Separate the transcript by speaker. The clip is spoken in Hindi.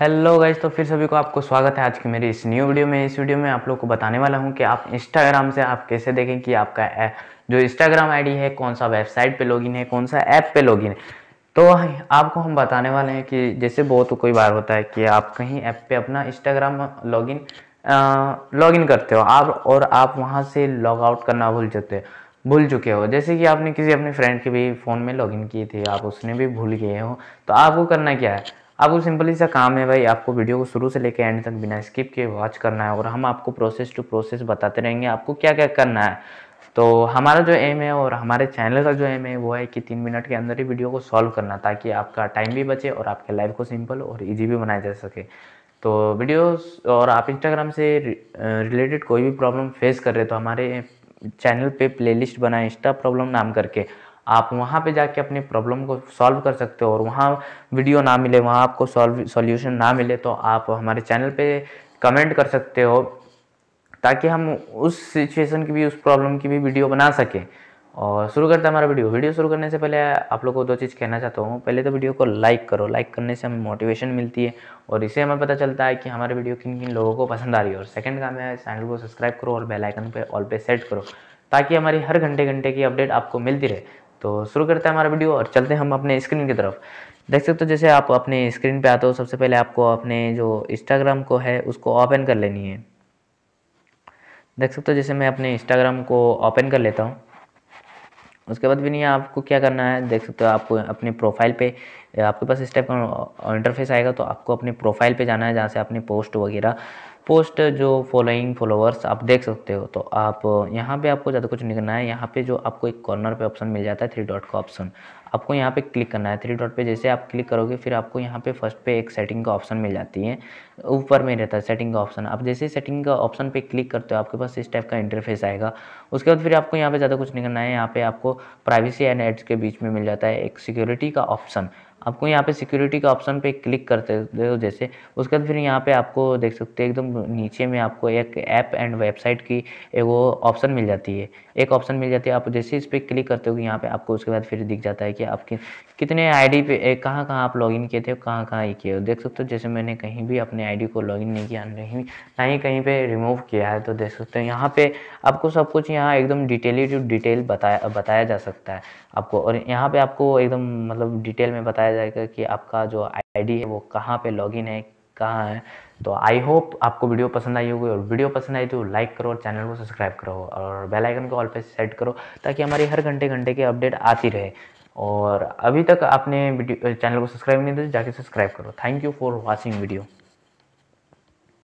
Speaker 1: हेलो गाइज़ तो फिर सभी को आपको स्वागत है आज की मेरी इस न्यू वीडियो में। इस वीडियो में आप लोग को बताने वाला हूँ कि आप इंस्टाग्राम से आप कैसे देखें कि आपका जो इंस्टाग्राम आईडी है, कौन सा वेबसाइट पे लॉगिन है, कौन सा ऐप पे लॉगिन है। तो आपको हम बताने वाले हैं कि जैसे बहुत कोई बार होता है कि आप कहीं ऐप पे अपना इंस्टाग्राम लॉगिन लॉगिन करते हो, आप और आप वहाँ से लॉग आउट करना भूल जाते हो, भूल चुके हो। जैसे कि आपने किसी अपने फ्रेंड के भी फ़ोन में लॉगिन की थी, आप उसने भी भूल गए हो तो आपको करना क्या है? आपको सिंपली सा काम है भाई, आपको वीडियो को शुरू से लेकर एंड तक बिना स्किप के वॉच करना है और हम आपको प्रोसेस टू प्रोसेस बताते रहेंगे आपको क्या क्या करना है। तो हमारा जो एम है और हमारे चैनल का जो एम है वो है कि तीन मिनट के अंदर ही वीडियो को सॉल्व करना ताकि आपका टाइम भी बचे और आपके लाइफ को सिंपल और ईजी भी बनाया जा सके। तो वीडियोस और आप इंस्टाग्राम से रिलेटेड कोई भी प्रॉब्लम फेस कर रहे तो हमारे चैनल पे प्लेलिस्ट बनाए इंस्टा प्रॉब्लम नाम करके। आप वहाँ पे जाके अपनी प्रॉब्लम को सॉल्व कर सकते हो और वहाँ वीडियो ना मिले, वहाँ आपको सॉल्व सॉल्यूशन ना मिले तो आप हमारे चैनल पे कमेंट कर सकते हो ताकि हम उस सिचुएशन की भी, उस प्रॉब्लम की भी वीडियो बना सकें। और शुरू करते हैं हमारा वीडियो वीडियो शुरू करने से पहले आप लोगों को दो चीज़ कहना चाहता हूँ। पहले तो वीडियो को लाइक करो। लाइक करने से हमें मोटिवेशन मिलती है और इससे हमें पता चलता है कि हमारे वीडियो किन किन लोगों को पसंद आ रही है। और सेकंड काम है चैनल को सब्सक्राइब करो और बेल आइकन पे ऑल पे सेट करो ताकि हमारी हर घंटे घंटे की अपडेट आपको मिलती रहे। तो शुरू करते हैं हमारा वीडियो और चलते हैं हम अपने स्क्रीन की तरफ़। देख सकते हो जैसे आप अपने स्क्रीन पे आते हो, सबसे पहले आपको अपने जो इंस्टाग्राम को है, उसको ओपन कर लेनी है। देख सकते हो जैसे मैं अपने इंस्टाग्राम को ओपन कर लेता हूँ। उसके बाद भी नहीं, आपको क्या करना है, देख सकते हो आपको अपने प्रोफ़ाइल पे आपके पास इस टाइप का इंटरफेस आएगा तो आपको अपने प्रोफ़ाइल पे जाना है, जहाँ से अपनी पोस्ट वगैरह पोस्ट जो फॉलोइंग फॉलोअर्स आप देख सकते हो। तो आप, यहाँ पे आपको ज़्यादा कुछ नहीं करना है। यहाँ पे जो आपको एक कॉर्नर पे ऑप्शन मिल जाता है थ्री डॉट का ऑप्शन आपको यहाँ पे क्लिक करना है। थ्री डॉट पे जैसे आप क्लिक करोगे, फिर आपको यहाँ पे फ़र्स्ट पे एक सेटिंग का ऑप्शन मिल जाती है। ऊपर में रहता है सेटिंग का ऑप्शन आप जैसे सेटिंग का ऑप्शन पे क्लिक करते हो, आपके पास इस टाइप का इंटरफेस आएगा। उसके बाद फिर आपको यहाँ पे ज़्यादा कुछ नहीं करना है। यहाँ पे आपको प्राइवेसी एंड एड्स के बीच में मिल जाता है एक सिक्योरिटी का ऑप्शन आपको यहाँ पे सिक्योरिटी के ऑप्शन पे क्लिक करते हो जैसे, उसके बाद फिर यहाँ पे आपको देख सकते हैं एकदम नीचे में आपको एक ऐप एंड वेबसाइट की एक वो ऑप्शन मिल जाती है। एक ऑप्शन मिल जाती है, आप जैसे इस पर क्लिक करते हो यहाँ पे आपको उसके बाद फिर दिख जाता है कि आपके कितने आईडी पे कहाँ कहाँ आप लॉगिन किए थे, कहाँ कहाँ ये किए हो। देख सकते हो, जैसे मैंने कहीं भी अपने आईडी को लॉगिन नहीं किया, नहीं, ना ही कहीं पे रिमूव किया है तो देख सकते हो यहाँ पे आपको सब कुछ यहाँ एकदम डिटेली टू डिटेल बताया बताया जा सकता है आपको। और यहाँ पे आपको एकदम मतलब डिटेल में बताया जाएगा कि आपका जो आईडी है वो कहाँ पे लॉगिन है, कहाँ है। तो आई होप आपको वीडियो पसंद आई होगी और वीडियो पसंद आई तो लाइक करो और चैनल को सब्सक्राइब करो और बेल आइकन को ऑल पे सेट करो ताकि हमारी हर घंटे घंटे की अपडेट आती रहे। और अभी तक आपने चैनल को सब्सक्राइब नहीं दिया तो जाके सब्सक्राइब करो। Thank you for watching video